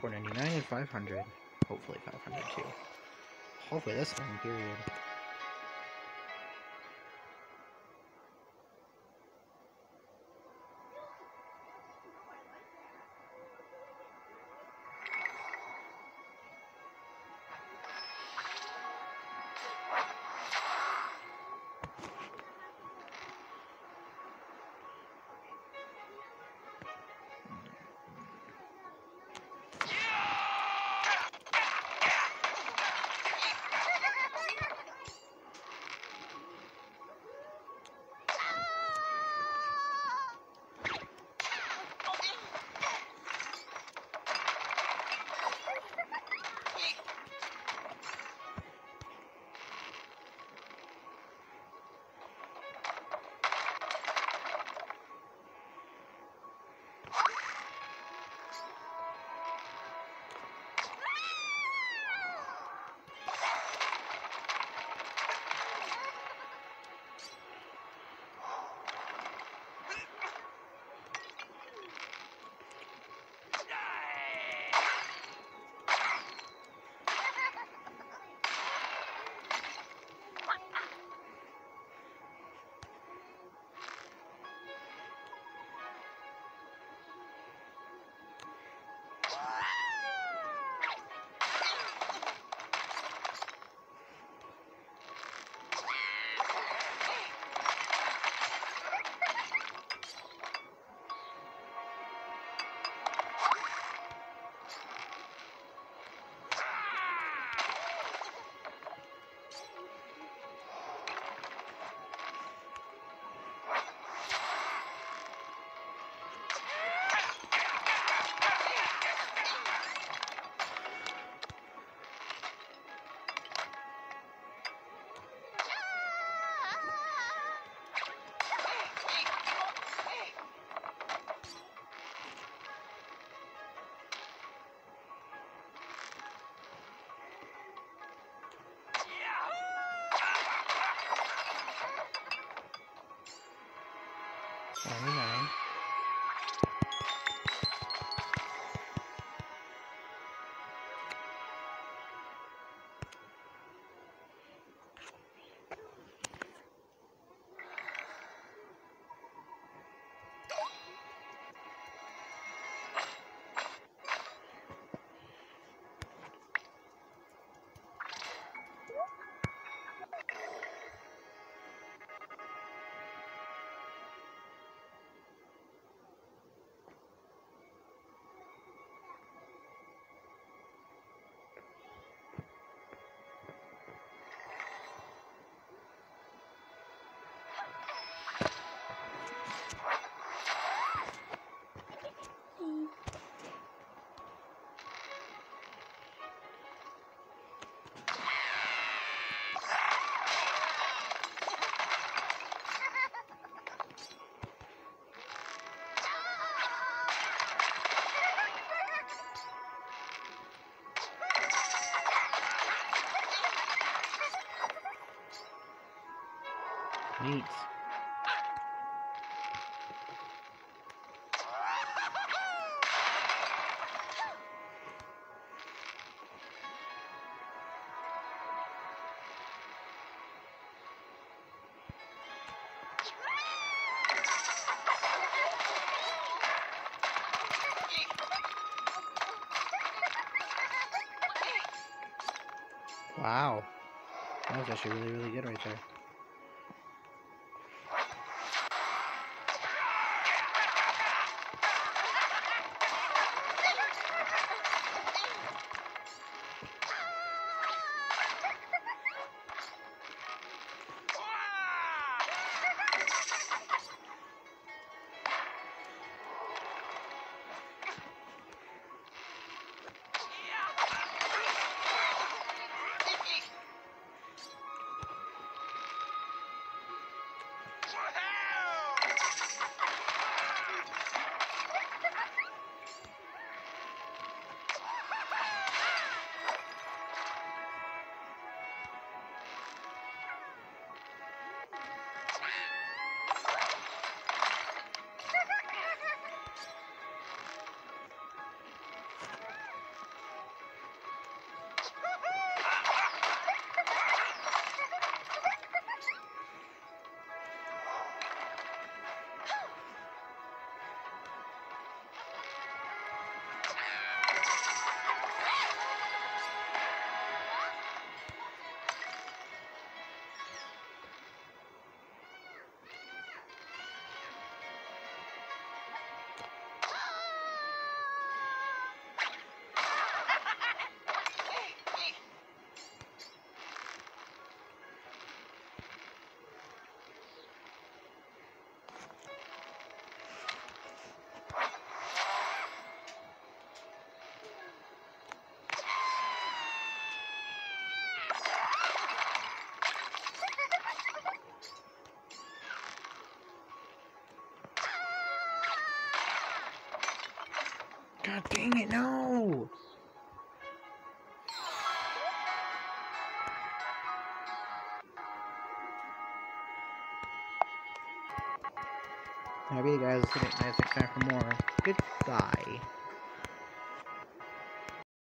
499 and 500. Hopefully 500 too. Hopefully this one, period. Twenty-nine. Neat. Wow. That was actually really, really good right there. God dang it, no! The guys. Guys next time for more. Goodbye.